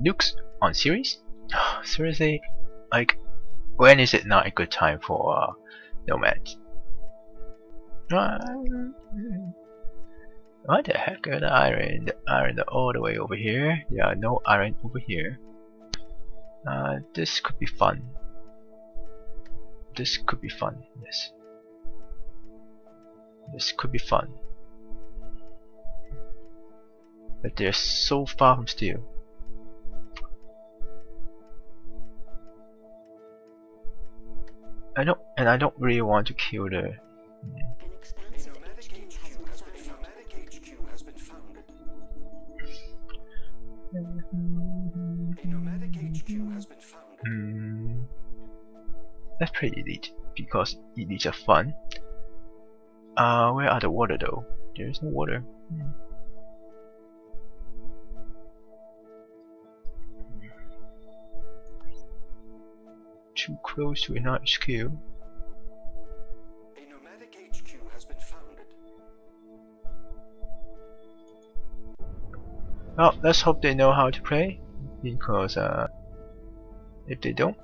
Nukes on Ceres? Seriously? Like, when is it not a good time for uh, nomads? What the heck are the iron? The iron all the way over here. Yeah, no iron over here. Uh, this could be fun. This could be fun. Yes. This could be fun. But they're so far from steel. I don't, and I don't really want to kill the. Hmm. That's pretty elite because elites are fun. Uh, where are the water though? There is no water. Hmm. Too close to an HQ. A nomadic HQ has been founded. Well, let's hope they know how to play, because uh, if they don't,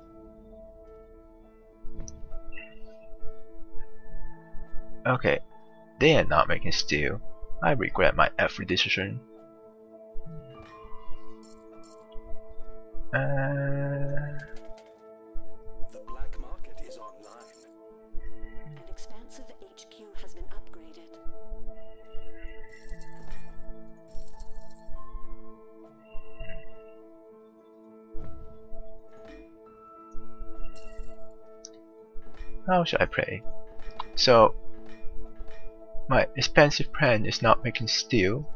okay, they are not making steel. I regret my every decision. Uh, how should I play? So, my expensive plan is not making steel,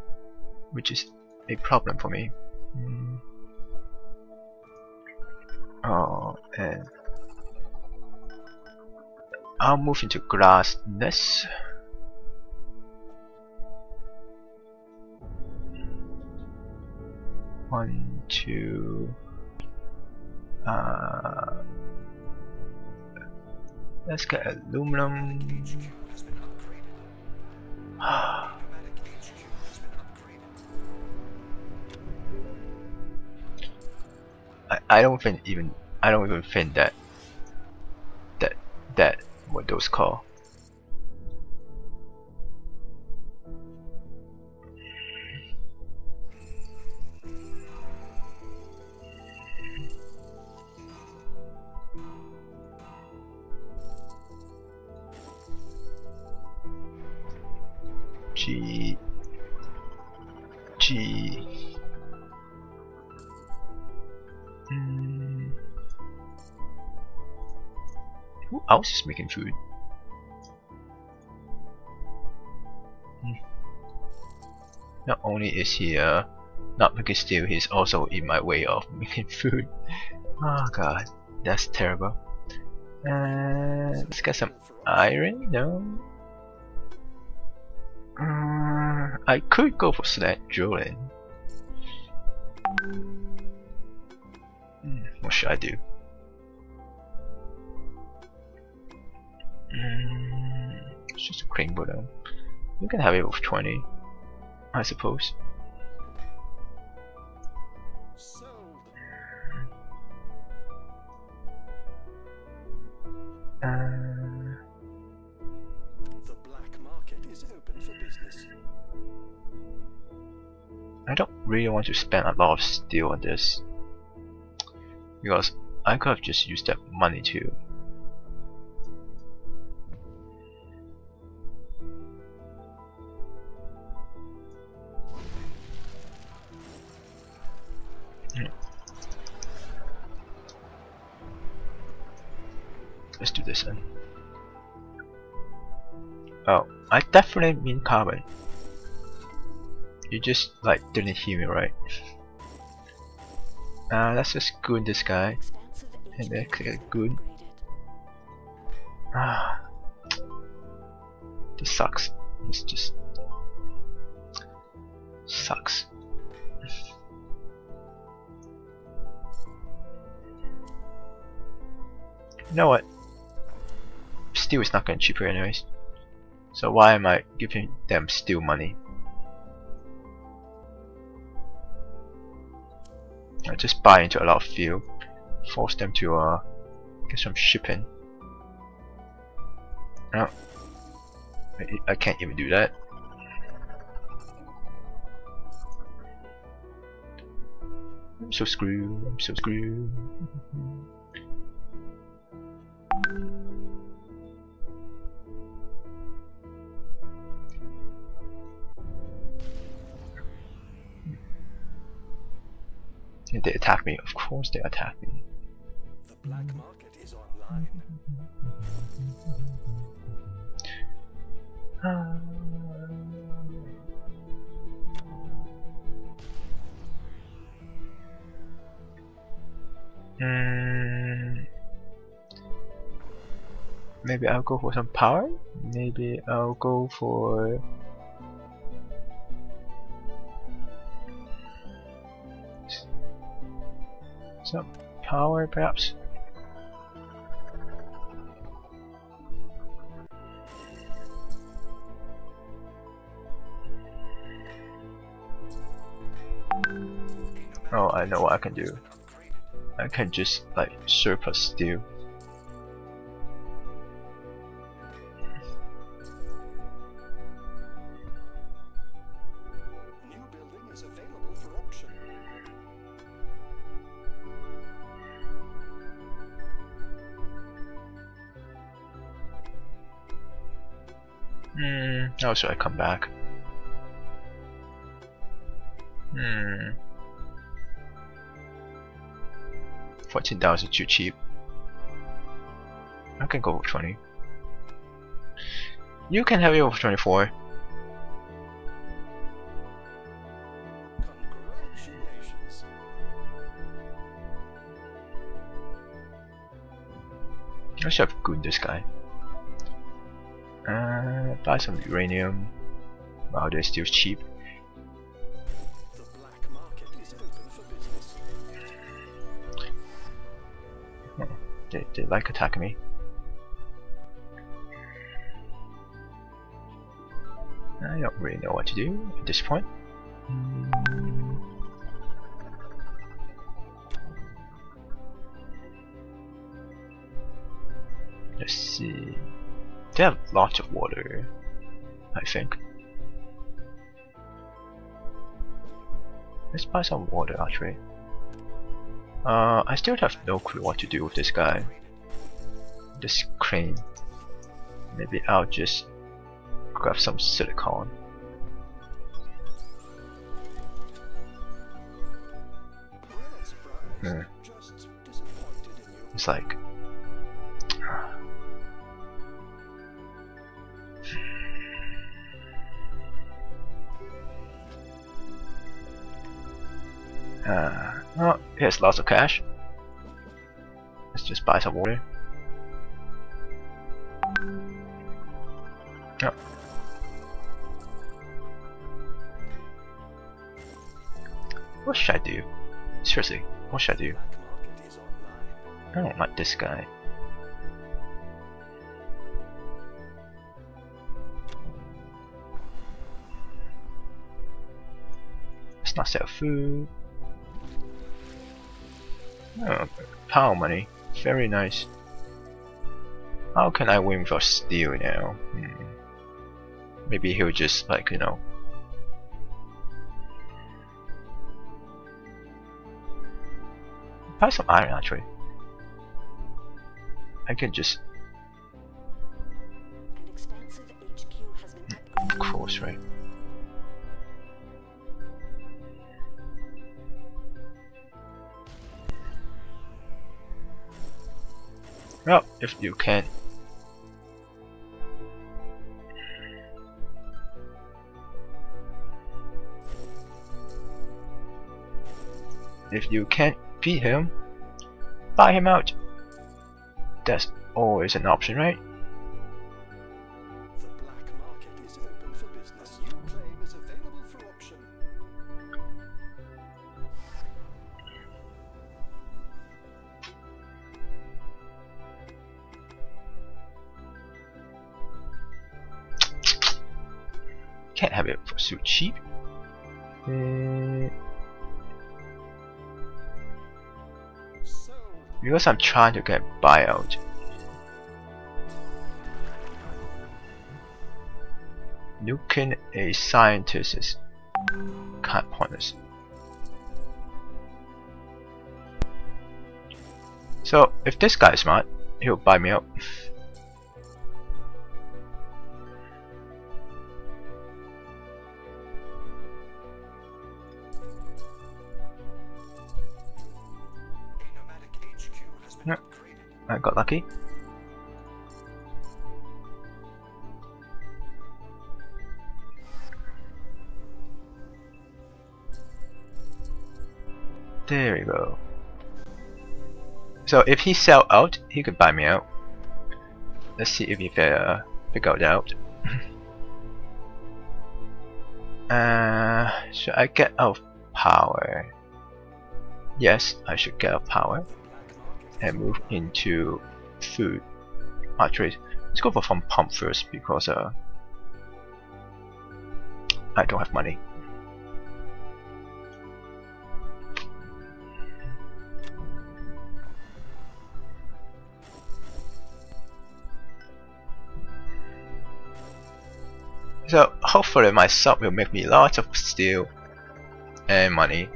which is a problem for me. Hmm. Oh, and I'll move into glassness. One, two, uh, let's get aluminum. I, I don't think even I don't even think that that that what those call Is making food? Hmm. Not only is he uh, not making steel, he's also in my way of making food. Oh god, that's terrible. Uh, let's get some iron, no? Uh, I could go for sled drilling. Hmm, what should I do? Mm, it's just a crane bottom. You can have it with 20, I suppose. Sold. Uh, The black market is open for business. I don't really want to spend a lot of steel on this because I could have just used that money to Let's do this then. Oh, I definitely mean carbon. You just like didn't hear me right. Uh, let's just goon this guy. And then click good. Ah, this sucks. This just sucks. You know what? Steel is not getting cheaper anyways. So why am I giving them steel money? I just buy into a lot of fuel, force them to uh, get some shipping. No, I, I can't even do that. I'm so screwed. I'm so screwed. Did they attack me? Of course they attack me. The black market is online. Mm, maybe I'll go for some power. Maybe I'll go for some power, perhaps. Oh, I know what I can do. I can just like surplus steel. Hmm, how should I come back? Hmm. 14,000 too cheap. I can go with 20. You can have it over 24. Congratulations. I should have gooned this guy. Uh, buy some uranium. Wow, they're still cheap. The black market is open for business. They, they like attacking me. I don't really know what to do at this point. Let's see. They have lots of water, I think. Let's buy some water actually. Uh, I still have no clue what to do with this guy. This crane. Maybe I'll just grab some silicon. We're not surprised. Hmm. It's like Uh, oh, here's lots of cash. Let's just buy some water. Yep. What should I do? Seriously, what should I do? I don't like this guy. Let's not sell food. Oh, power money. Very nice. How can I win for steel now? Hmm. Maybe he'll just like, you know. Buy some iron actually. I can just An expansive HQ has been of course, right? Well, if you can. If you can't beat him, buy him out. That's always an option, right? Can't have it for so cheap. Uh, Because I'm trying to get buyout. Nuking a scientist is kind of pointless. So if this guy is smart, he'll buy me out. I got lucky. There we go. So if he sell out, he could buy me out. Let's see if he uh, figure it out. uh, should I get out power? Yes, I should get out power and move into food. Actually, let's go for farm pump first because uh, I don't have money. So hopefully my sub will make me lots of steel and money.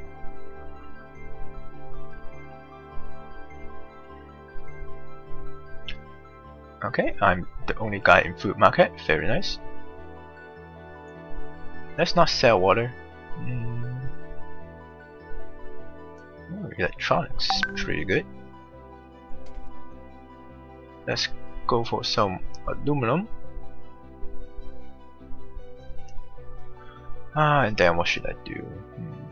Okay, I'm the only guy in food market. Very nice. Let's not sell water. Mm. Oh, electronics, pretty good. Let's go for some aluminum. Ah, and then what should I do? Hmm.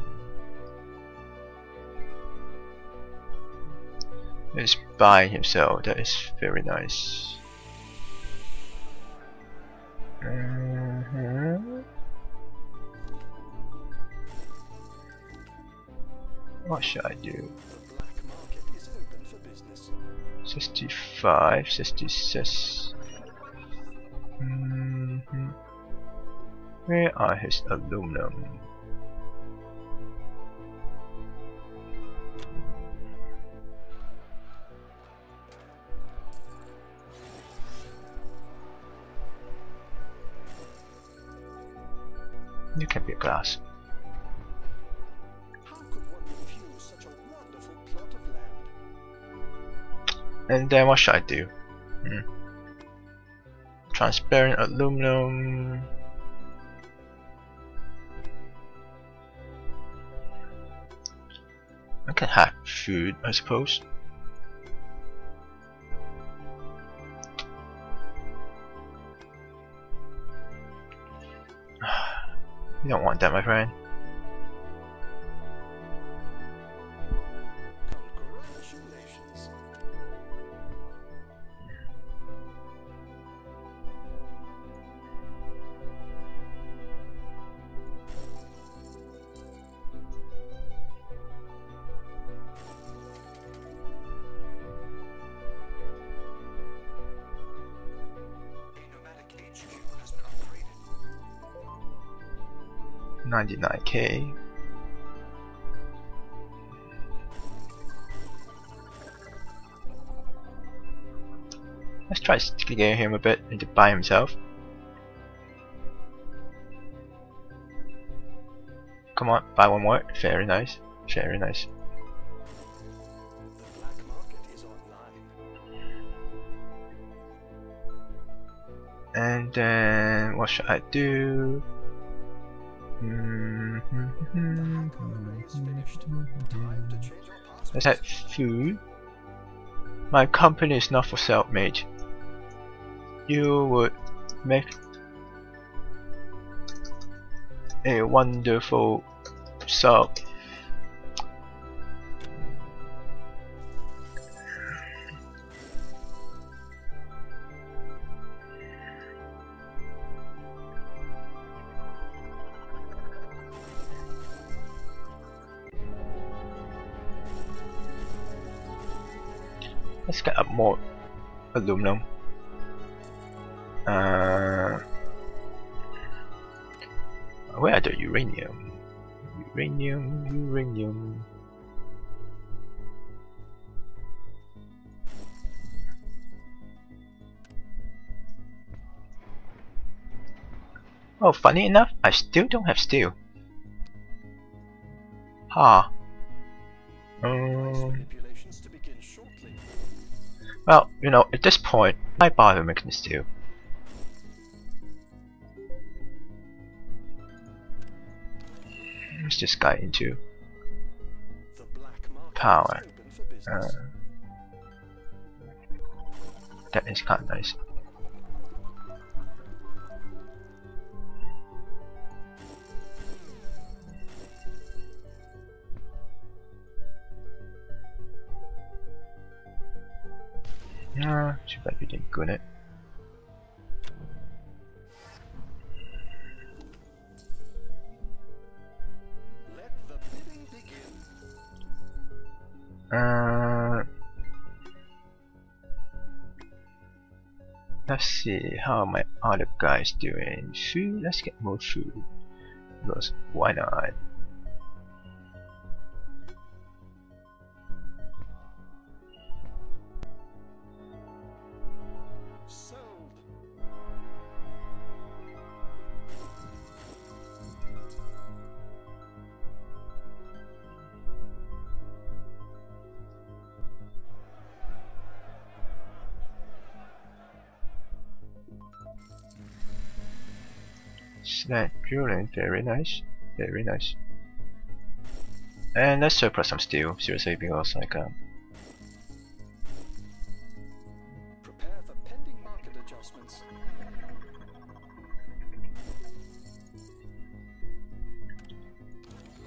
He's buying himself. That is very nice. Mhm. What should I do? The black market is open for business. 65, 66. Mhm. Where are his aluminum? Plot of land? And then what should I do? Hmm. Transparent aluminum. I can have food, I suppose. You don't want that, my friend. 99k. Let's try sticking him a bit into by himself. Come on, buy one more. Very nice. Very nice. And then what should I do? Is add food. My company is not for sale, mate. You would make a wonderful sub. aluminum. Uh, ah. where are the uranium? Uranium, uranium. Oh, funny enough, I still don't have steel. Huh. Um, well, you know, at this point, why bother making steel? What's this guy into? Power. Uh, that is kind of nice. Too bad you didn't go in it. Let the bidding begin. Uh, let's see how my other guys doing. Food. Let's get more food. Because why not? Snack drilling. Very nice. Very nice. And let's surplus some steel. Seriously, because like um, Prepare for pending market adjustments.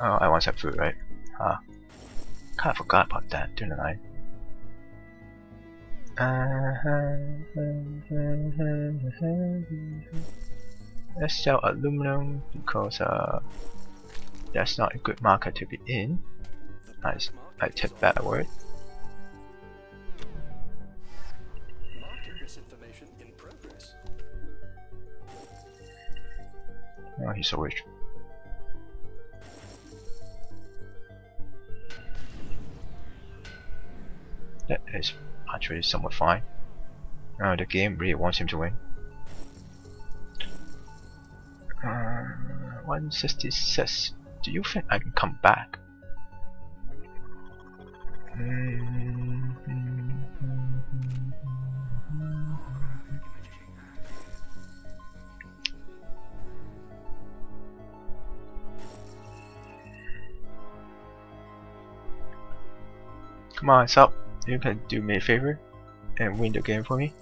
oh, I want some food, right? Huh. Kind of forgot about that, didn't I? Let's sell aluminum because uh, that's not a good market to be in. I, I that word. Oh, he's so rich. That is actually somewhat fine. Uh, the game really wants him to win. 166. Do you think I can come back? Come on, Sup. You can do me a favor and win the game for me.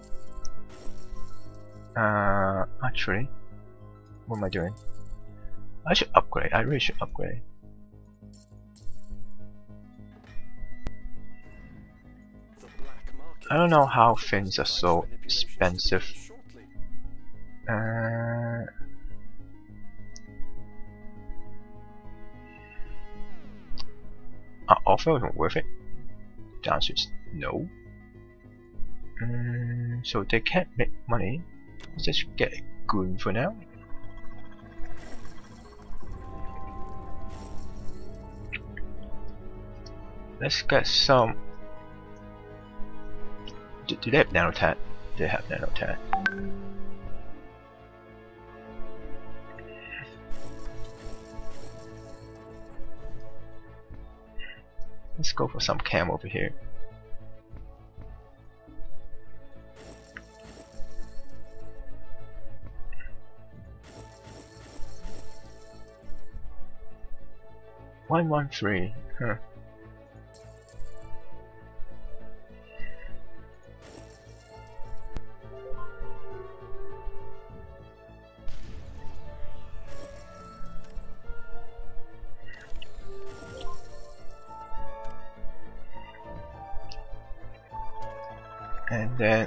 Uh, actually, what am I doing? I should upgrade. I really should upgrade. I don't know how things are so expensive. Uh, are offer even worth it? The answer is no. Mm, so they can't make money. Let's just get a goon for now. Let's get some. Do, do they have nanotech? They have nanotech. Let's go for some cam over here. One one three. Huh.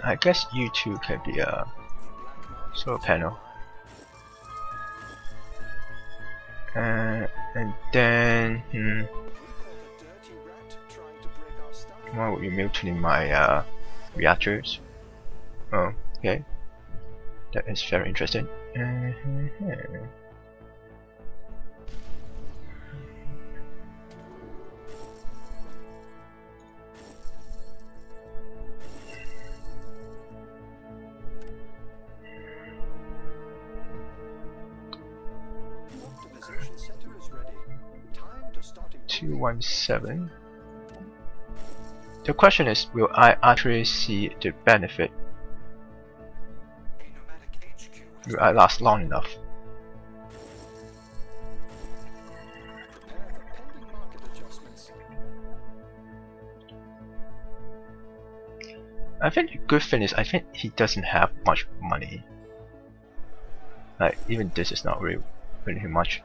I guess you two can be a solar panel. Uh, and then, hmm, why would you mutining my uh, reactors? Oh, okay. That is very interesting. Uh-huh. 217. The question is, will I actually see the benefit? Will I last long enough? I think the good thing is I think he doesn't have much money. Like even this is not really really much.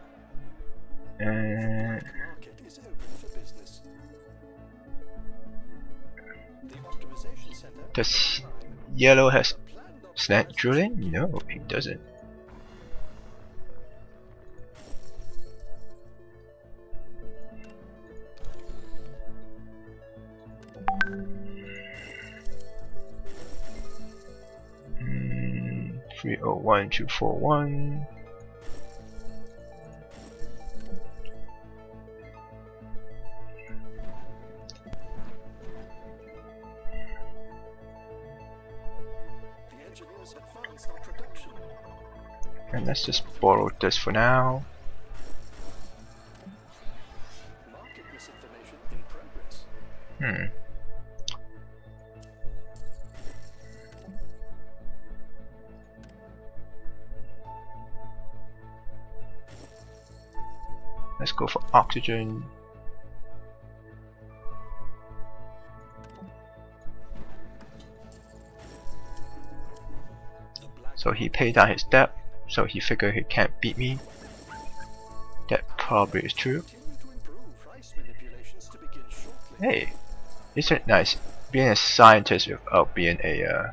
Uh, does yellow has snap drilling? No, he doesn't. Mm, Three oh one two four one. And let's just borrow this for now. Hmm. Let's go for oxygen. So he paid down his debt, so he figured he can't beat me. That probably is true. Hey, isn't it nice being a scientist without being a uh,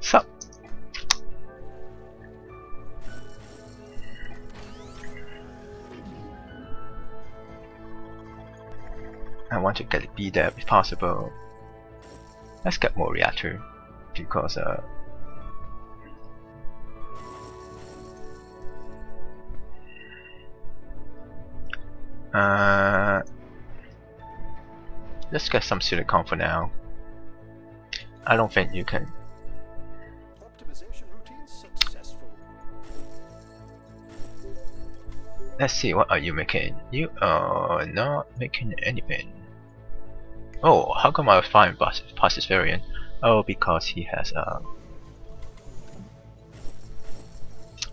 sup? I want to get a B there if possible. Let's get more reactor because uh uh let's get some silicon for now. I don't think you can Optimization routine successful. Let's see, what are you making? You are not making anything. Oh, how come I find pass pass this variant? Oh, because he has uh.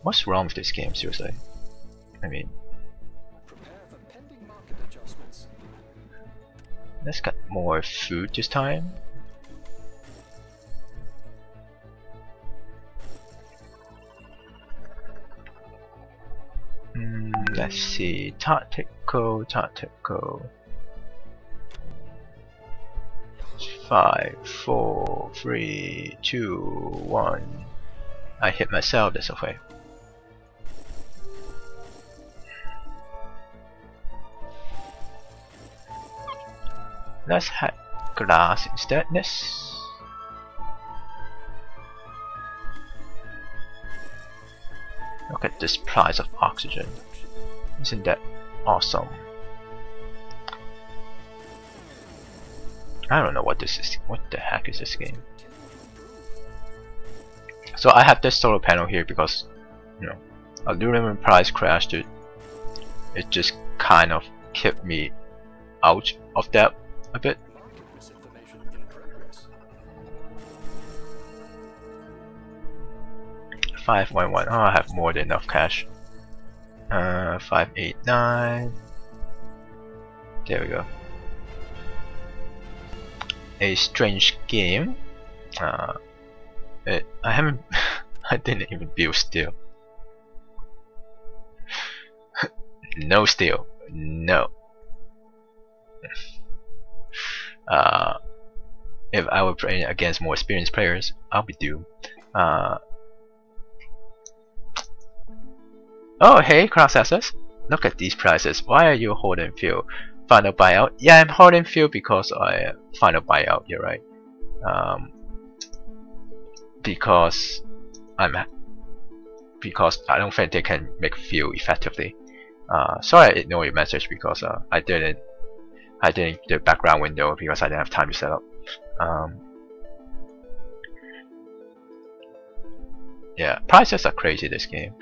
What's wrong with this game? Seriously, I mean, let's get more food this time. Mm, let's see, tactical, tactical. Five, four, three, two, one. I hit myself this way. Let's have glass instead. Yes. Look at this price of oxygen. Isn't that awesome? I don't know what this is. What the heck is this game? So I have this solar panel here because, you know, aluminum price crashed. It, it just kind of kept me out of that a bit. In progress. 511. Oh, I have more than enough cash. Uh, 589. There we go. A strange game. Uh, it, I haven't. I didn't even build steel. no steel. No. Uh, if I were playing against more experienced players, I'll be doomed. Uh, Oh, hey, Cross. Look at these prices. Why are you holding fuel? Final buyout? Yeah, I'm holding fuel because I final buyout. You're right. Um, because I'm because I don't think they can make fuel effectively. Uh, sorry, I ignore your message because uh, I didn't I didn't the background window because I didn't have time to set up. Um, yeah, prices are crazy this game.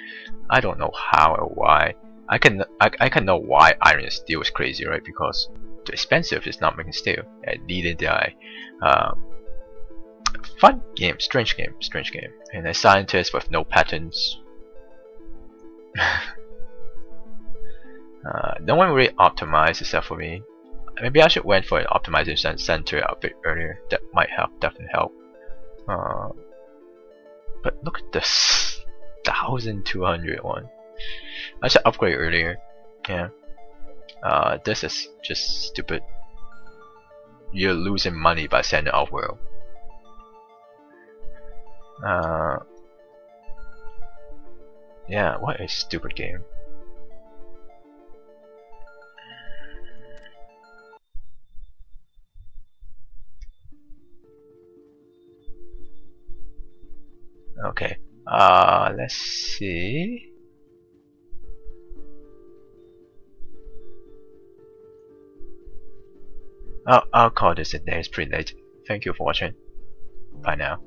I don't know how or why. I can I, I can know why Iron and Steel is crazy, right? Because the expansive is not making steel. And neither did I. Um, fun game, strange game, strange game. And a scientist with no patents. uh, no one really optimized except for me. Maybe I should went for an optimization center a bit earlier. That might help, definitely help. Uh, but look at this 1200 one. I should upgrade earlier. Yeah. Uh, this is just stupid. You're losing money by sending off world. Uh, yeah, what a stupid game. Okay, uh, let's see. I'll, I'll call this a day, it's pretty late. Thank you for watching. Bye now.